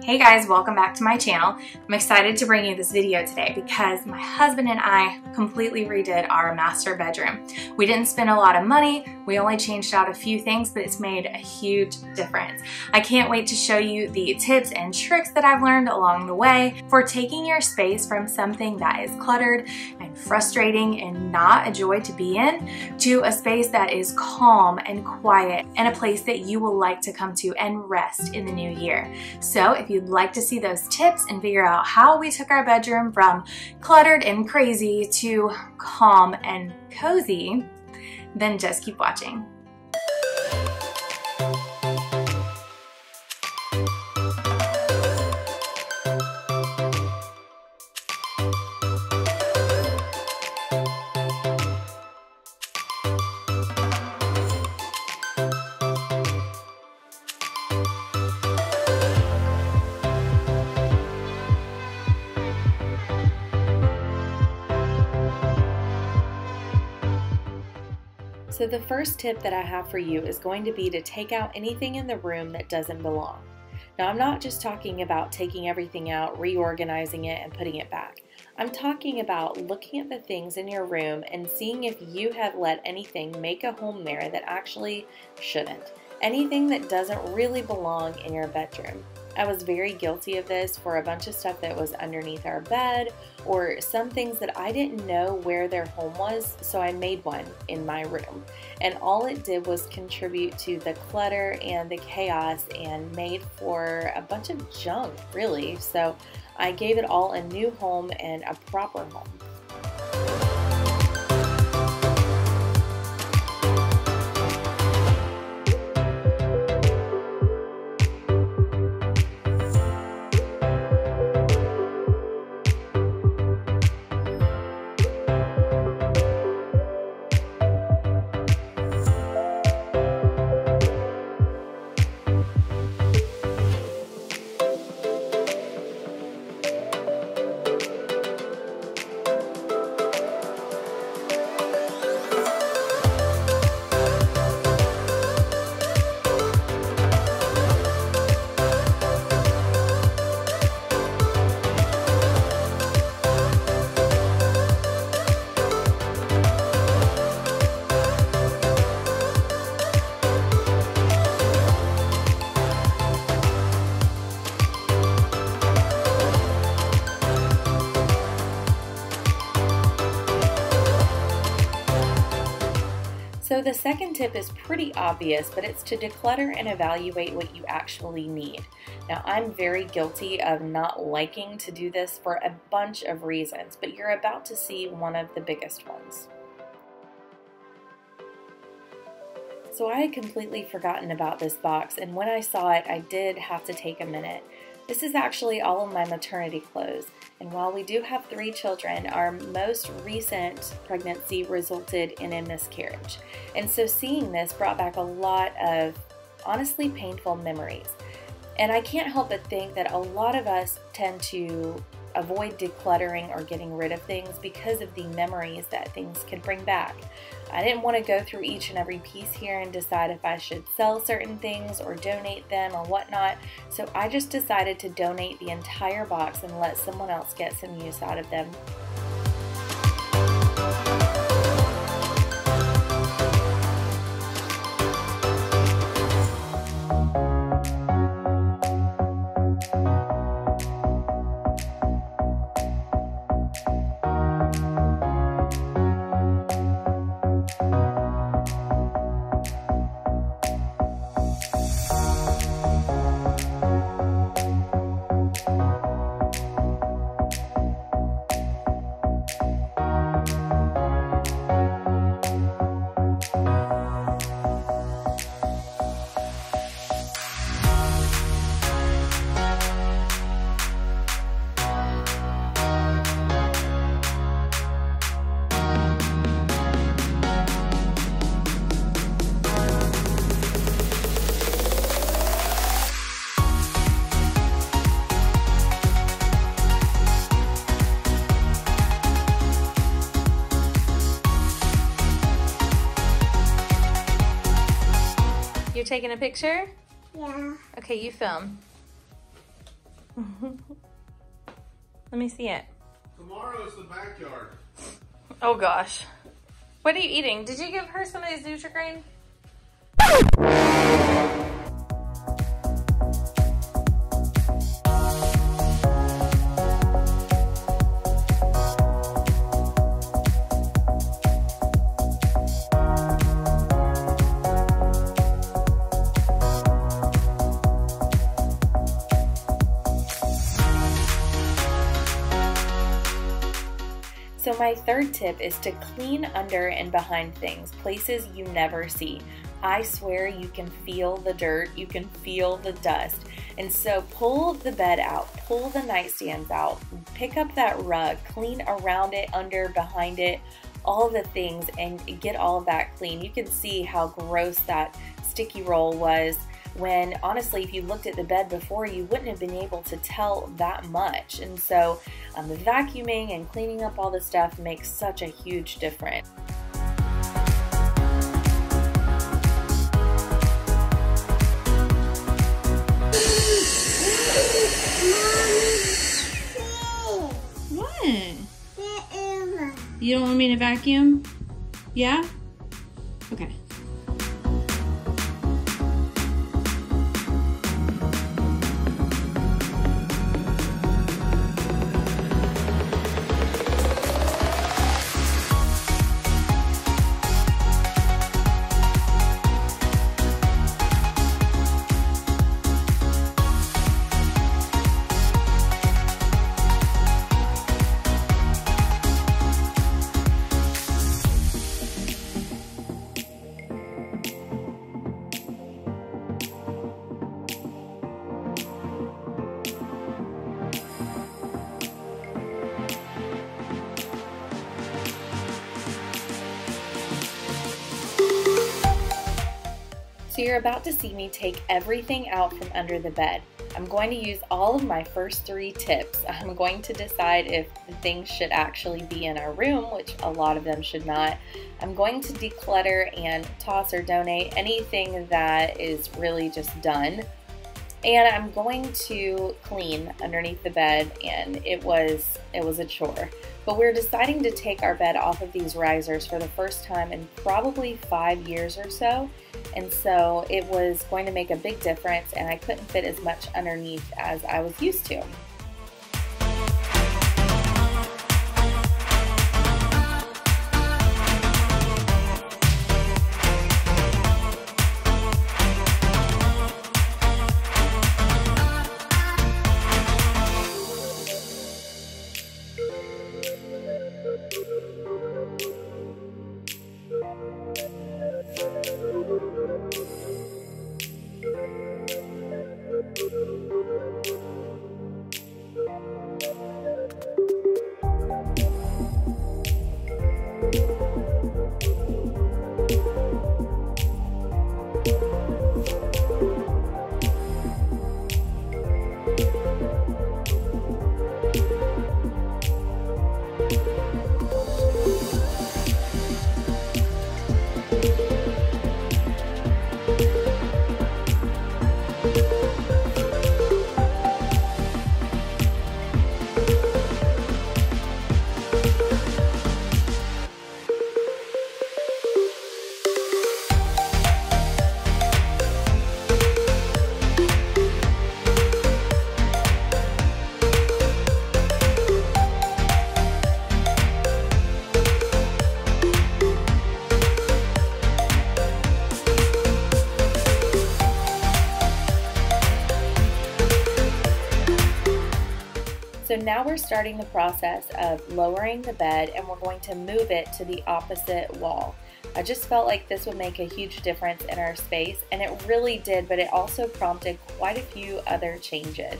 Hey guys, welcome back to my channel. I'm excited to bring you this video today because my husband and I completely redid our master bedroom. We didn't spend a lot of money, we only changed out a few things, but it's made a huge difference. I can't wait to show you the tips and tricks that I've learned along the way for taking your space from something that is cluttered and frustrating and not a joy to be in to a space that is calm and quiet and a place that you will like to come to and rest in the new year. So you'd like to see those tips and figure out how we took our bedroom from cluttered and crazy to calm and cozy, then just keep watching. So the first tip that I have for you is going to be to take out anything in the room that doesn't belong. Now I'm not just talking about taking everything out, reorganizing it, and putting it back. I'm talking about looking at the things in your room and seeing if you have let anything make a home there that actually shouldn't. Anything that doesn't really belong in your bedroom. I was very guilty of this for a bunch of stuff that was underneath our bed or some things that I didn't know where their home was, so I made one in my room. And all it did was contribute to the clutter and the chaos and made for a bunch of junk, really. So I gave it all a new home and a proper home. So the second tip is pretty obvious, but it's to declutter and evaluate what you actually need. Now I'm very guilty of not liking to do this for a bunch of reasons, but you're about to see one of the biggest ones. So I had completely forgotten about this box, and when I saw it, I did have to take a minute. This is actually all of my maternity clothes. And while we do have three children, our most recent pregnancy resulted in a miscarriage. And so seeing this brought back a lot of honestly painful memories. And I can't help but think that a lot of us tend to avoid decluttering or getting rid of things because of the memories that things can bring back. I didn't want to go through each and every piece here and decide if I should sell certain things or donate them or whatnot, so I just decided to donate the entire box and let someone else get some use out of them. Taking a picture? Yeah. Okay, you film. Let me see it. Tomorrow is the backyard. Oh gosh. What are you eating? Did you give her some of these Nutri-Grain? My third tip is to clean under and behind things, places you never see. I swear you can feel the dirt, you can feel the dust. And so pull the bed out, pull the nightstands out, pick up that rug, clean around it, under, behind it, all the things and get all of that clean. You can see how gross that sticky roll was when honestly, if you looked at the bed before, you wouldn't have been able to tell that much. And so, um, vacuuming and cleaning up all the stuff makes such a huge difference. What? You don't want me to vacuum? Yeah? Okay. You're about to see me take everything out from under the bed. I'm going to use all of my first three tips. I'm going to decide if the things should actually be in our room, which a lot of them should not. I'm going to declutter and toss or donate anything that is really just done. And I'm going to clean underneath the bed and it was it was a chore. But we're deciding to take our bed off of these risers for the first time in probably five years or so. And so it was going to make a big difference, and I couldn't fit as much underneath as I was used to. Now we're starting the process of lowering the bed and we're going to move it to the opposite wall. I just felt like this would make a huge difference in our space and it really did, but it also prompted quite a few other changes.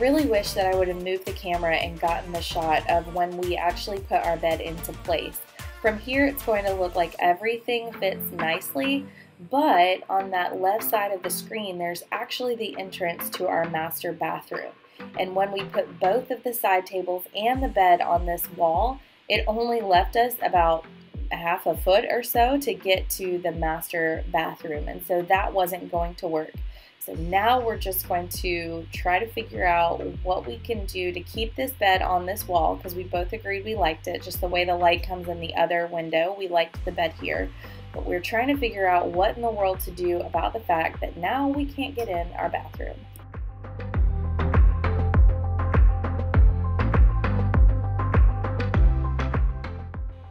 Really wish that I would have moved the camera and gotten the shot of when we actually put our bed into place. From here, it's going to look like everything fits nicely, but on that left side of the screen, there's actually the entrance to our master bathroom. And when we put both of the side tables and the bed on this wall, it only left us about a half a foot or so to get to the master bathroom. And so that wasn't going to work. So now we're just going to try to figure out what we can do to keep this bed on this wall because we both agreed we liked it. Just the way the light comes in the other window, we liked the bed here. But we're trying to figure out what in the world to do about the fact that now we can't get in our bathroom.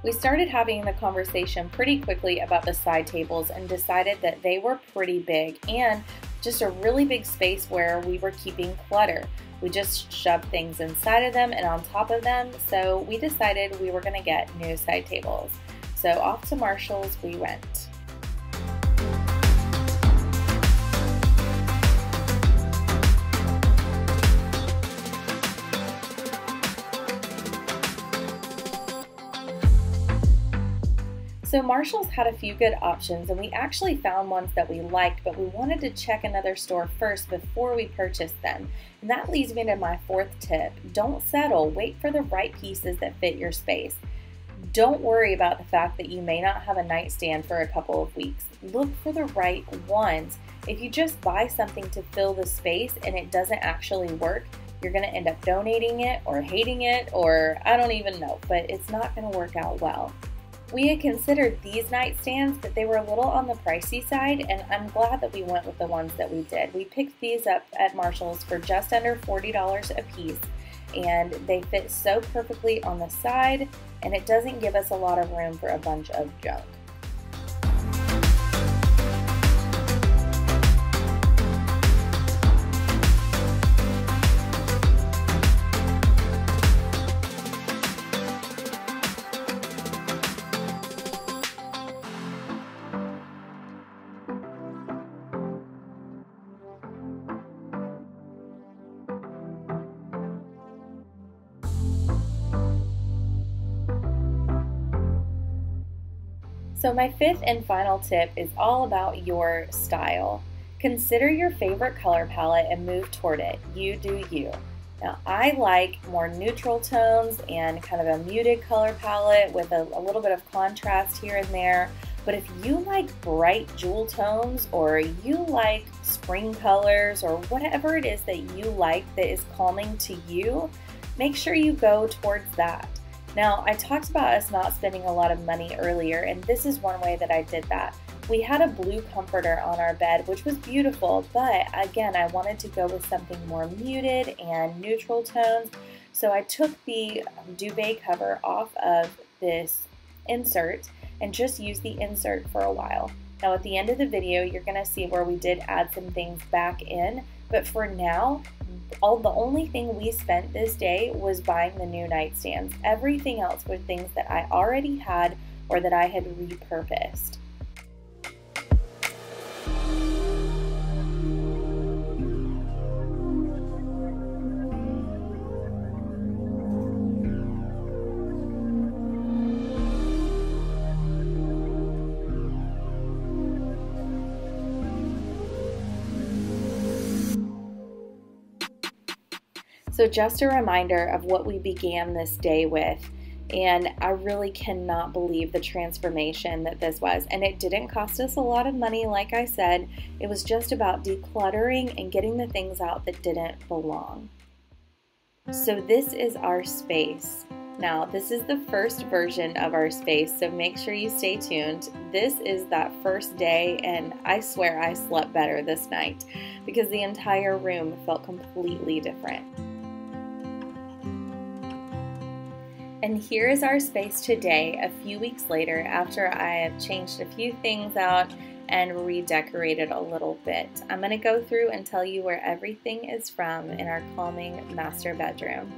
We started having the conversation pretty quickly about the side tables and decided that they were pretty big and just a really big space where we were keeping clutter. We just shoved things inside of them and on top of them, so we decided we were going to get new side tables. So off to Marshall's we went. So Marshall's had a few good options and we actually found ones that we liked, but we wanted to check another store first before we purchased them. And that leads me to my fourth tip. Don't settle, wait for the right pieces that fit your space. Don't worry about the fact that you may not have a nightstand for a couple of weeks. Look for the right ones. If you just buy something to fill the space and it doesn't actually work, you're going to end up donating it or hating it or I don't even know, but it's not going to work out well. We had considered these nightstands, but they were a little on the pricey side, and I'm glad that we went with the ones that we did. We picked these up at Marshall's for just under $40 a piece, and they fit so perfectly on the side, and it doesn't give us a lot of room for a bunch of junk. So, my fifth and final tip is all about your style. Consider your favorite color palette and move toward it. You do you. Now, I like more neutral tones and kind of a muted color palette with a, a, little bit of contrast here and there. But if you like bright jewel tones or you like spring colors or whatever it is that you like that is calming to you, make sure you go towards that. Now, I talked about us not spending a lot of money earlier, and this is one way that I did that. We had a blue comforter on our bed, which was beautiful, but again, I wanted to go with something more muted and neutral tones. So I took the duvet cover off of this insert and just used the insert for a while. Now at the end of the video, you're gonna see where we did add some things back in, but for now, all the only thing we spent this day was buying the new nightstands. Everything else were things that I already had or that I had repurposed. So, just a reminder of what we began this day with. And I really cannot believe the transformation that this was. And it didn't cost us a lot of money, like I said. It was just about decluttering and getting the things out that didn't belong. So, this is our space. Now, this is the first version of our space, so make sure you stay tuned. This is that first day, and I swear I slept better this night because the entire room felt completely different. And here is our space today, a few weeks later, after I have changed a few things out and redecorated a little bit. I'm going to go through and tell you where everything is from in our calming master bedroom.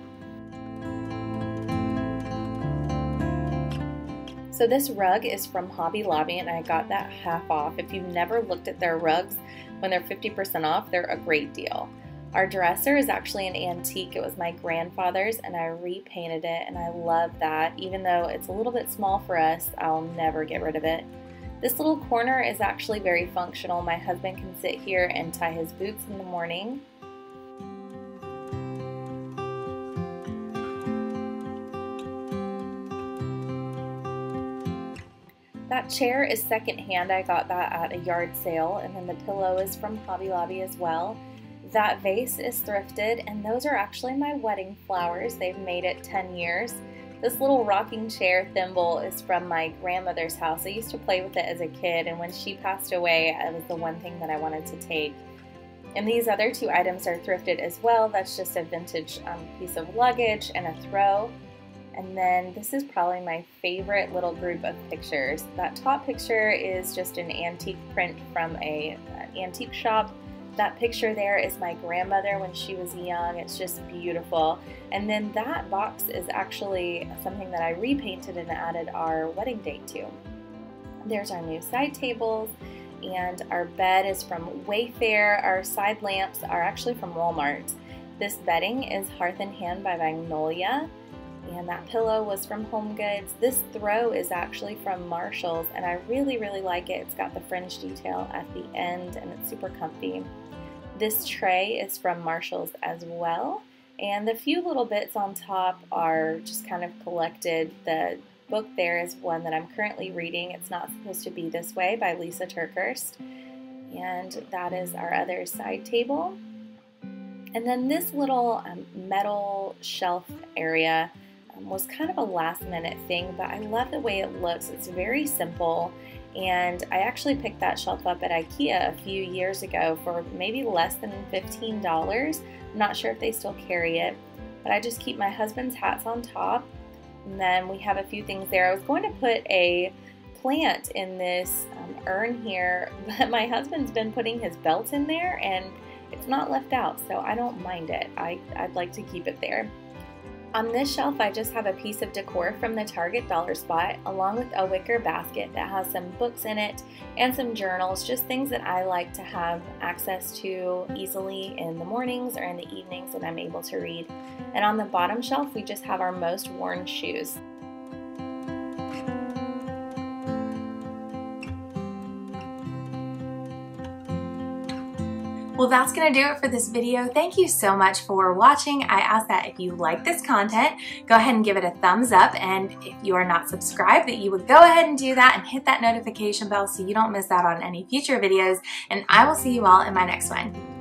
So this rug is from Hobby Lobby and I got that half off. If you've never looked at their rugs, when they're 50% off, they're a great deal. Our dresser is actually an antique. It was my grandfather's and I repainted it and I love that. Even though it's a little bit small for us, I'll never get rid of it. This little corner is actually very functional. My husband can sit here and tie his boots in the morning. That chair is secondhand. I got that at a yard sale, and then the pillow is from Hobby Lobby as well. That vase is thrifted, and those are actually my wedding flowers. They've made it 10 years. This little rocking chair thimble is from my grandmother's house. I used to play with it as a kid, and when she passed away, it was the one thing that I wanted to take. And these other two items are thrifted as well. That's just a vintage um, piece of luggage and a throw. And then this is probably my favorite little group of pictures. That top picture is just an antique print from a, an antique shop that picture there is my grandmother when she was young. It's just beautiful. And then that box is actually something that I repainted and added our wedding date to. There's our new side tables and our bed is from Wayfair. Our side lamps are actually from Walmart. This bedding is Hearth and Hand by Magnolia. And that pillow was from Home Goods. This throw is actually from Marshall's, and I really, really like it. It's got the fringe detail at the end, and it's super comfy. This tray is from Marshall's as well. And the few little bits on top are just kind of collected. The book there is one that I'm currently reading. It's Not Supposed to Be This Way by Lisa TerKeurst. And that is our other side table. And then this little um, metal shelf area um, was kind of a last minute thing, but I love the way it looks. It's very simple. And I actually picked that shelf up at IKEA a few years ago for maybe less than $15. I'm not sure if they still carry it, but I just keep my husband's hats on top. And then we have a few things there. I was going to put a plant in this um, urn here, but my husband's been putting his belt in there and it's not left out, so I don't mind it. I, I'd like to keep it there. On this shelf, I just have a piece of decor from the Target Dollar Spot, along with a wicker basket that has some books in it and some journals, just things that I like to have access to easily in the mornings or in the evenings when I'm able to read. And on the bottom shelf, we just have our most worn shoes. Well, that's to do it for this video. Thank you so much for watching. I ask that if you like this content, go ahead and give it a thumbs up. And if you are not subscribed, that you would go ahead and do that and hit that notification bell so you don't miss out on any future videos. And I will see you all in my next one.